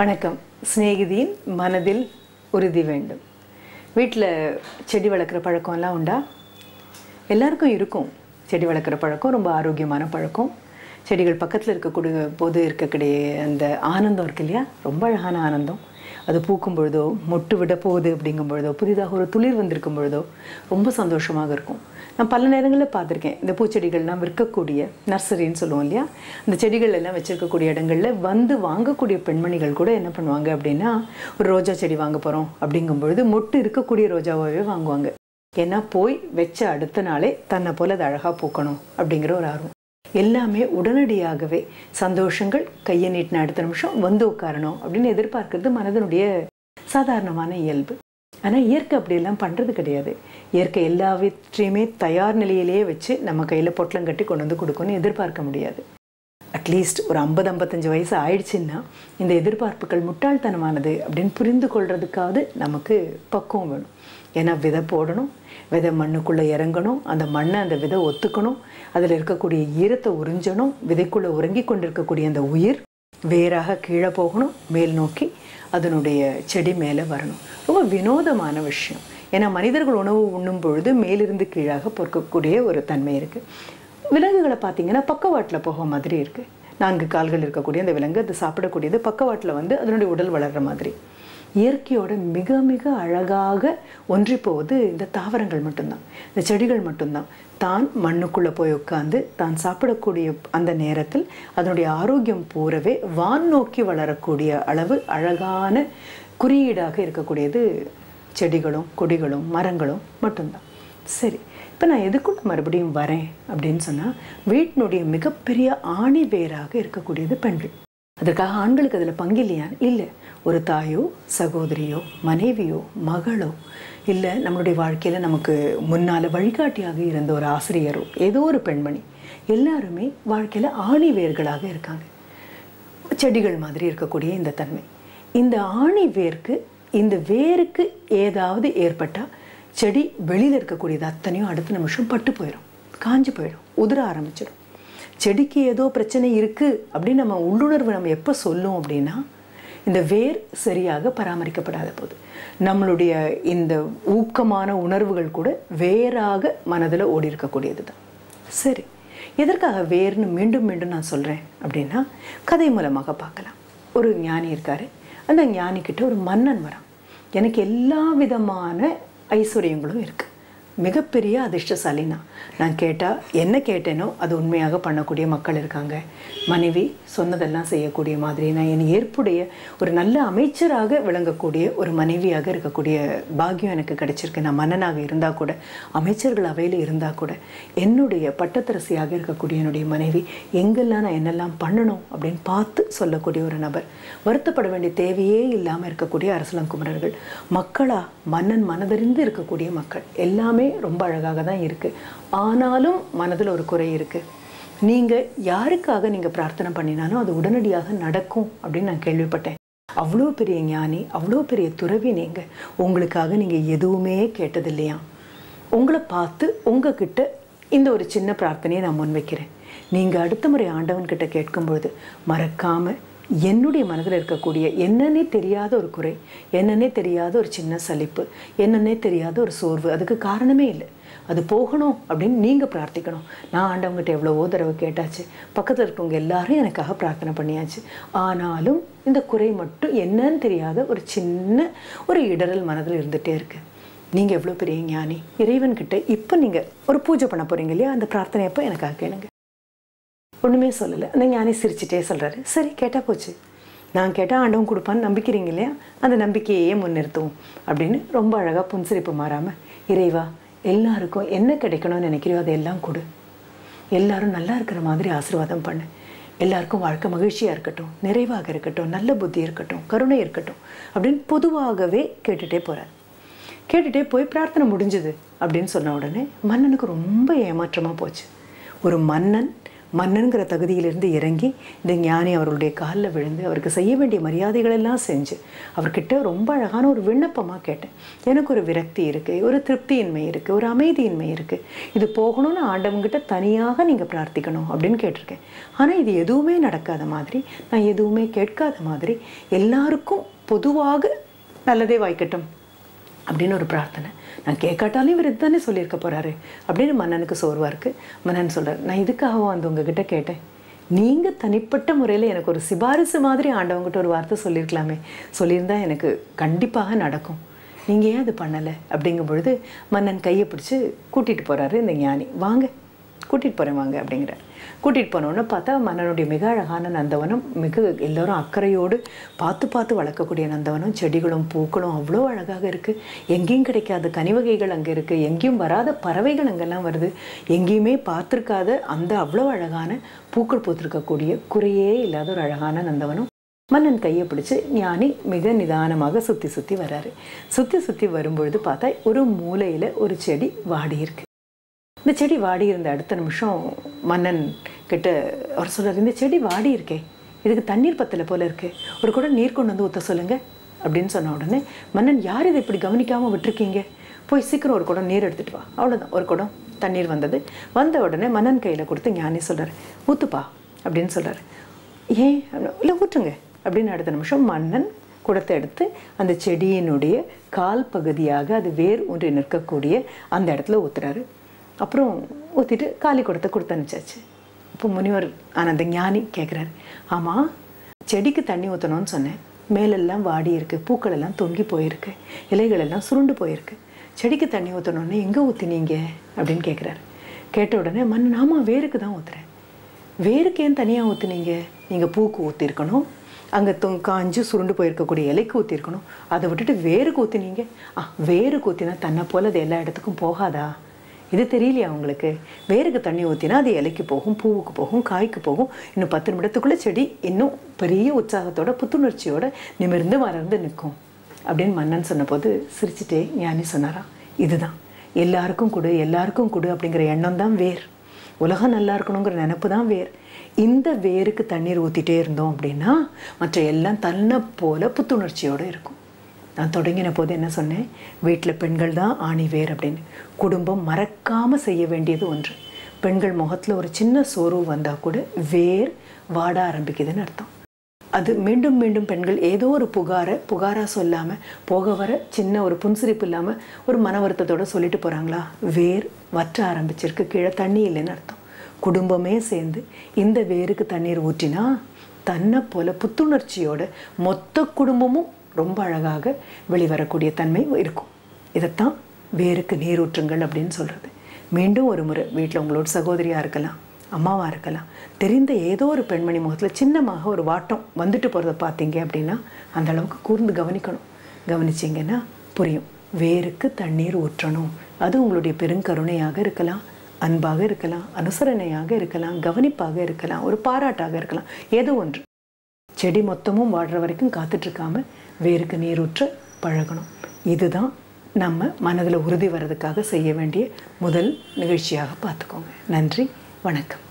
வணக்கம். சிநேகிதியின் மனதில் உறுதி வேண்டும். வீட்டில் செடி வளர்க்குற பழக்கம்லாம் உண்டா? எல்லாருக்கும் இருக்கும். செடி வளர்க்குற பழக்கம் ரொம்ப ஆரோக்கியமான பழக்கம். செடிகள் பக்கத்தில் இருக்கக்கூடிய போது இருக்கக்கூடிய அந்த ஆனந்தம் இருக்கு இல்லையா? ரொம்ப அழகான ஆனந்தம். அது பூக்கும் பொழுதோ மொட்டு விட போகுது அப்படிங்கும் பொழுதோ புதிதாக ஒரு துளிர் வந்திருக்கும் பொழுதோ ரொம்ப சந்தோஷமாக இருக்கும். நான் பல நேரங்களில் பார்த்துருக்கேன். இந்த பூச்செடிகள்லாம் விற்கக்கூடிய நர்சரின்னு சொல்லுவோம் இல்லையா? இந்த செடிகள் எல்லாம் வச்சுருக்கக்கூடிய இடங்களில் வந்து வாங்கக்கூடிய பெண்மணிகள் கூட என்ன பண்ணுவாங்க அப்படின்னா ஒரு ரோஜா செடி வாங்க போகிறோம் அப்படிங்கும் பொழுது மொட்டு இருக்கக்கூடிய ரோஜாவாகவே வாங்குவாங்க. ஏன்னா போய் வச்ச அடுத்த நாளே தன்னை போல அது அழகாக பூக்கணும் அப்படிங்கிற ஒரு ஆர்வம். எல்லாமே உடனடியாகவே சந்தோஷங்கள் கையை நீட்டின அடுத்த நிமிஷம் வந்து உட்காரணும் அப்படின்னு எதிர்பார்க்கறது மனதனுடைய சாதாரணமான இயல்பு. ஆனால் இயற்கை அப்படியெல்லாம் பண்ணுறது கிடையாது. இயற்கை எல்லாவற்றையுமே தயார் நிலையிலேயே வச்சு நம்ம கையில் பொட்டலம் கட்டி கொண்டு வந்து கொடுக்கணும்னு எதிர்பார்க்க முடியாது. அட்லீஸ்ட் ஒரு ஐம்பது ஐம்பத்தஞ்சு வயசு ஆயிடுச்சுன்னா இந்த எதிர்பார்ப்புகள் முட்டாள்தனமானது அப்படின்னு புரிந்து கொள்றதுக்காவது நமக்கு பக்குவம் வேணும். ஏன்னா விதை போடணும் விதை மண்ணுக்குள்ளே இறங்கணும் அந்த மண்ணை அந்த விதை ஒத்துக்கணும். அதில் இருக்கக்கூடிய ஈரத்தை உறிஞ்சணும் விதைக்குள்ளே உறங்கி கொண்டிருக்கக்கூடிய அந்த உயிர் வேறாக கீழே போகணும் மேல் நோக்கி அதனுடைய செடி மேலே வரணும். ரொம்ப வினோதமான விஷயம். ஏன்னா மனிதர்கள் உணவு உண்ணும் பொழுது மேலிருந்து கீழாக பொறுக்கக்கூடிய ஒரு தன்மை இருக்குது விலங்குகளை பார்த்தீங்கன்னா பக்கவாட்டில் போக மாதிரி இருக்குது நான்கு கால்கள் இருக்கக்கூடிய அந்த விலங்கு அது சாப்பிடக்கூடியது பக்கவாட்டில் வந்து அதனுடைய உடல் வளர்கிற மாதிரி. இயற்கையோட மிக மிக அழகாக ஒன்றி போவது இந்த தாவரங்கள் மட்டும்தான். இந்த செடிகள் மட்டும்தான். தான் மண்ணுக்குள்ளே போய் உட்காந்து தான் சாப்பிடக்கூடிய அந்த நேரத்தில் அதனுடைய ஆரோக்கியம் பூரவே வான் நோக்கி வளரக்கூடிய அளவு அழகான குறியீடாக இருக்கக்கூடியது செடிகளும் கொடிகளும் மரங்களும் மட்டும்தான். சரி இப்போ நான் எதுக்குள்ள மறுபடியும் வரேன் அப்படின்னு சொன்னால் வீட்டினுடைய மிகப்பெரிய ஆணி வேராக இருக்கக்கூடியது பெண்கள். அதற்காக ஆண்களுக்கு அதில் பங்கில்லையா இல்லை. ஒரு தாயோ சகோதரியோ மனைவியோ மகளோ இல்லை நம்மளுடைய வாழ்க்கையில் நமக்கு முன்னால் வழிகாட்டியாக இருந்த ஒரு ஆசிரியரோ ஏதோ ஒரு பெண்மணி எல்லாருமே வாழ்க்கையில் ஆணி வேர்களாக இருக்காங்க. செடிகள் மாதிரி இருக்கக்கூடிய இந்த தன்மை. இந்த ஆணி வேர்க்கு இந்த வேருக்கு ஏதாவது ஏற்பட்டால் செடி வெளியில் இருக்கக்கூடியது அத்தனையும் அடுத்த நிமிஷம் பட்டு போயிடும் காஞ்சு போயிடும் உதிர ஆரம்பிச்சிடும் செடிக்கு ஏதோ பிரச்சனை இருக்குது அப்படின்னு நம்ம உள்ளுணர்வு நம்ம எப்போ சொல்லும் அப்படின்னா இந்த வேர் சரியாக பராமரிக்கப்படாத போது. நம்மளுடைய இந்த ஊக்கமான உணர்வுகள் கூட வேறாக மனதில் ஓடி இருக்கக்கூடியது தான் சரி எதற்காக வேர்னு மீண்டும் மீண்டும் நான் சொல்கிறேன் அப்படின்னா கதை மூலமாக பார்க்கலாம். ஒரு ஞானி இருக்கார். அந்த ஞானிக்கிட்ட ஒரு மன்னன் வரான். எனக்கு எல்லா விதமான ஐஸ்வர்யங்களும் இருக்குது மிகப்பெரிய அதிர்ஷ்டசாலினா. நான் கேட்டால் என்ன கேட்டேனோ அது உண்மையாக பண்ணக்கூடிய மக்கள் இருக்காங்க. மனைவி சொன்னதெல்லாம் செய்யக்கூடிய மாதிரி நான் என் ஏற்புடைய ஒரு நல்ல அமைச்சராக விளங்கக்கூடிய ஒரு மனைவியாக இருக்கக்கூடிய பாக்கியம் எனக்கு கிடைச்சிருக்கு. நான் மன்னனாக இருந்தால் கூட அமைச்சர்கள் அவையில் இருந்தால் கூட என்னுடைய பட்டத்தரசியாக இருக்கக்கூடிய என்னுடைய மனைவி எங்கெல்லாம் நான் என்னெல்லாம் பண்ணணும் அப்படின்னு பார்த்து சொல்லக்கூடிய ஒரு நபர். வருத்தப்பட வேண்டிய தேவையே இல்லாமல் இருக்கக்கூடிய அரசலங்குமரர்கள். மக்களாக மன்னன் மனதறிந்து இருக்கக்கூடிய மக்கள். எல்லாமே ரொம்ப அழகாக தான் இருக்குது ஆனாலும் மனதில் ஒரு குறை இருக்குது நீங்கள் யாருக்காக நீங்கள் பிரார்த்தனை பண்ணினாலும் அது உடனடியாக நடக்கும் அப்படின்னு நான் கேள்விப்பட்டேன். அவ்வளோ பெரிய ஞானி அவ்வளோ பெரிய துறவி நீங்கள் உங்களுக்காக நீங்கள் எதுவுமே கேட்டது இல்லையா உங்களை பார்த்து உங்ககிட்ட இந்த ஒரு சின்ன பிரார்த்தனையை நான் முன்வைக்கிறேன். நீங்கள் அடுத்த முறை ஆண்டவன்கிட்ட கேட்கும்பொழுது மறக்காமல் என்னுடைய மனதில் இருக்கக்கூடிய என்னன்னே தெரியாத ஒரு குறை என்னன்னே தெரியாத ஒரு சின்ன சலிப்பு என்னன்னே தெரியாத ஒரு சோர்வு அதுக்கு காரணமே இல்லை. அது போகணும் அப்படின்னு நீங்கள் பிரார்த்திக்கணும். நான் ஆண்டவங்ககிட்ட எவ்வளவோ தடவை கேட்டாச்சு. பக்கத்தில் இருக்கவங்க எல்லாரும் எனக்காக பிரார்த்தனை பண்ணியாச்சு. ஆனாலும் இந்த குறை மட்டும் என்னன்னு தெரியாத ஒரு சின்ன ஒரு இடரல் மனதில் இருந்துகிட்டே இருக்குது நீங்கள் எவ்வளோ பெரிய ஞானி. இறைவன்கிட்ட இப்போ நீங்கள் ஒரு பூஜை பண்ண போகிறீங்க இல்லையா? அந்த பிரார்த்தனை அப்போ எனக்காக கேளுங்க. ஒன்றுமே சொல்லலை. அந்த ஞானி சிரிச்சிட்டே சொல்கிறாரு சரி கேட்டால் போச்சு. நான் கேட்டால் ஆண்டவன் கொடுப்பான்னு நம்பிக்கிறீங்க இல்லையா? அந்த நம்பிக்கையே முன்னிறுத்துவோம் அப்படின்னு ரொம்ப அழகாக புன்சிரிப்பு மாறாமல் இறைவா எல்லாருக்கும் என்ன கிடைக்கணும்னு நினைக்கிறியோ அதையெல்லாம் கொடு. எல்லாரும் நல்லா இருக்கிற மாதிரி ஆசீர்வாதம் பண்ணு. எல்லாருக்கும் வாழ்க்கை மகிழ்ச்சியாக இருக்கட்டும் நிறைவாக இருக்கட்டும் நல்ல புத்தி இருக்கட்டும் கருணை இருக்கட்டும் அப்படின்னு பொதுவாகவே கேட்டுகிட்டே போகிறார் கேட்டுகிட்டே போய் பிரார்த்தனை முடிஞ்சுது அப்படின்னு சொன்ன உடனே மன்னனுக்கு ரொம்ப ஏமாற்றமாக போச்சு. ஒரு மன்னன் மன்னனுங்கிற தகுதியிலிருந்து இறங்கி இந்த ஞானி அவருடைய காலில் விழுந்து அவருக்கு செய்ய வேண்டிய மரியாதைகள் எல்லாம் செஞ்சு அவர்கிட்ட ரொம்ப அழகான ஒரு விண்ணப்பமாக கேட்டேன். எனக்கு ஒரு விரக்தி இருக்குது ஒரு திருப்தியின்மை இருக்குது ஒரு அமைதியின்மை இருக்குது இது போகணும்னு ஆண்டவங்கிட்ட தனியாக நீங்கள் பிரார்த்திக்கணும் அப்படின்னு கேட்டிருக்கேன். ஆனால் இது எதுவுமே நடக்காத மாதிரி நான் எதுவுமே கேட்காத மாதிரி எல்லாருக்கும் பொதுவாக நல்லதே வாய்க்கட்டும். அப்படின்னு ஒரு பிரார்த்தனை. நான் கேட்காட்டாலும் இவர் இதுதானே சொல்லியிருக்க போகிறாரு அப்படின்னு மன்னனுக்கு சோர்வாக இருக்குது மன்னன் சொல்கிறார் நான் இதுக்காகவும் வந்து உங்ககிட்ட கேட்டேன்? நீங்கள் தனிப்பட்ட முறையில் எனக்கு ஒரு சிபாரிசு மாதிரி ஆண்டவங்கிட்ட ஒரு வார்த்தை சொல்லியிருக்கலாமே. சொல்லியிருந்தா எனக்கு கண்டிப்பாக நடக்கும். நீங்கள் ஏன் அது பண்ணலை? அப்படிங்கும் பொழுது மன்னன் கையை பிடிச்சி கூட்டிகிட்டு போகிறாரு இந்த ஞானி. வாங்க கூட்டிகிட்டு போகிறேன் வாங்க அப்படிங்கிறார் கூட்டிகிட்டு போனோன்னு பார்த்தா மன்னனுடைய மிக அழகான நந்தவனம் மிக எல்லோரும் அக்கறையோடு பார்த்து பார்த்து வளர்க்கக்கூடிய நந்தவனம் செடிகளும் பூக்களும் அவ்வளோ அழகாக இருக்குது எங்கேயும் கிடைக்காத கனிவகைகள் அங்கே இருக்குது எங்கேயும் வராத பறவைகள் அங்கெல்லாம் வருது. எங்கேயுமே பார்த்துருக்காத அந்த அவ்வளோ அழகான பூக்கள் பூத்திருக்கக்கூடிய குறையே இல்லாத ஒரு அழகான நந்தவனம். மன்னன் கையை பிடிச்சி ஞானி மிக நிதானமாக சுற்றி சுற்றி வராரு. சுற்றி சுற்றி வரும்பொழுது பார்த்தா ஒரு மூலையில் ஒரு செடி வாடி இருக்கு. இந்த செடி வாடி இருந்த அடுத்த நிமிஷம் மன்னன் கிட்ட அவர் சொல்றாரு இந்த செடி வாடி இருக்கே. இதுக்கு தண்ணீர் பத்தலை போல இருக்கு. ஒரு குடம் நீர் கொண்டு வந்து ஊற்ற சொல்லுங்க. அப்படின்னு சொன்ன உடனே மன்னன் யார் இதை இப்படி கவனிக்காமல் விட்டுருக்கீங்க? போய் சீக்கிரம் ஒரு குடம் நீர் எடுத்துட்டு வா. அவ்வளோதான் ஒரு குடம் தண்ணீர் வந்தது. வந்த உடனே மன்னன் கையில் கொடுத்து ஞானி சொல்கிறார் ஊத்துப்பா. அப்படின்னு சொல்கிறார் ஏன்? இல்லை ஊற்றுங்க. அப்படின்னு அடுத்த நிமிஷம் மன்னன் குடத்தை எடுத்து அந்த செடியினுடைய கால் பகுதியாக அது வேர் ஒன்றி நிற்கக்கூடிய அந்த இடத்துல ஊத்துறாரு. அப்புறம் ஊற்றிட்டு காலி கொடுத்து கொடுத்து அனுப்பிச்சாச்சு. இப்போ முனிவர் ஆனந்த ஞானி கேட்குறாரு ஆமாம் செடிக்கு தண்ணி ஊற்றணும்னு சொன்னேன். மேலெல்லாம் வாடி இருக்கு பூக்கள் எல்லாம் தொங்கி போயிருக்கு இலைகள் எல்லாம் சுருண்டு போயிருக்கு. செடிக்கு தண்ணி ஊற்றணுன்னு எங்கே ஊற்றினீங்க அப்படின்னு கேட்குறாரு கேட்ட உடனே மண் ஆமாம் வேருக்கு தான் ஊற்றுறேன் வேருக்கு ஏன் தனியாக ஊற்றுனீங்க நீங்கள் பூக்கு ஊற்றிருக்கணும் அங்கே தொ காஞ்சு சுருண்டு போயிருக்கக்கூடிய இலைக்கு ஊற்றிருக்கணும் அதை விட்டுட்டு வேருக்கு ஊற்றினீங்க ஆ வேருக்கு ஊற்றினா தன்னை போல் அது எல்லா இடத்துக்கும் போகாதா? இது தெரியலையா உங்களுக்கு? வேருக்கு தண்ணி ஊற்றினா அது இலைக்கு போகும் பூவுக்கு போகும் காய்க்கு போகும். இன்னும் பத்து நிமிடத்துக்குள்ளே செடி இன்னும் பெரிய உற்சாகத்தோட புத்துணர்ச்சியோட நிமிர்ந்து மறந்து நிற்கும். அப்படின்னு மன்னன் சொன்னபோது சிரிச்சுட்டே ஞானி சொன்னாராம் இதுதான். எல்லாருக்கும் கொடு எல்லாருக்கும் கொடு அப்படிங்கிற எண்ணம் தான் வேர். உலகம் நல்லா இருக்கணுங்கிற நினப்பு தான் வேர். இந்த வேருக்கு தண்ணீர் ஊற்றிட்டே இருந்தோம் அப்படின்னா மற்ற எல்லாம் தன்னை போல புத்துணர்ச்சியோடு இருக்கும். நான் தொடங்கின போது என்ன சொன்னேன்? வீட்டில் பெண்கள் தான் ஆணி வேர் அப்படின்னு. குடும்பம் மறக்காமல் செய்ய வேண்டியது ஒன்று. பெண்கள் முகத்தில் ஒரு சின்ன சோர்வு வந்தால் கூட வேர் வாட ஆரம்பிக்குதுன்னு அர்த்தம். அது மீண்டும் மீண்டும் பெண்கள் ஏதோ ஒரு புகாரை புகாராக சொல்லாமல் போக வர சின்ன ஒரு புன்சிரிப்பு இல்லாமல் ஒரு மன வருத்தத்தோடு சொல்லிட்டு போகிறாங்களா வேர் வற்ற ஆரம்பிச்சிருக்கு கீழே தண்ணி இல்லைன்னு அர்த்தம். குடும்பமே சேர்ந்து இந்த வேருக்கு தண்ணீர் ஊற்றினா தன்னை போல புத்துணர்ச்சியோட மொத்த குடும்பமும் ரொம்ப அழகாக வெளிவரக்கூடிய தன்மை இருக்கும். இதைத்தான் வேருக்கு நீர் ஊற்றுங்கள் அப்படின்னு சொல்கிறது மீண்டும் ஒரு முறை வீட்டில் உங்களோட சகோதரியாக இருக்கலாம் அம்மாவாக இருக்கலாம் தெரிந்த ஏதோ ஒரு பெண்மணி முகத்தில் சின்னமாக ஒரு வாட்டம் வந்துட்டு போகிறத பார்த்தீங்க அப்படின்னா அந்த அளவுக்கு கூர்ந்து கவனிக்கணும். கவனிச்சிங்கன்னா புரியும். வேருக்கு தண்ணீர் ஊற்றணும். அது உங்களுடைய பெருங்கருணையாக இருக்கலாம் அன்பாக இருக்கலாம் அனுசரணையாக இருக்கலாம் கவனிப்பாக இருக்கலாம் ஒரு பாராட்டாக இருக்கலாம் ஏதோ ஒன்று. செடி மொத்தமும் வாடுற வரைக்கும் காத்துட்ருக்காம வேருக்கு நீரூற்ற பழகணும். இதுதான் நம்ம மனதில் உறுதி வர்றதுக்காக செய்ய வேண்டிய முதல் நிகழ்ச்சியாக பார்த்துக்கோங்க. நன்றி வணக்கம்.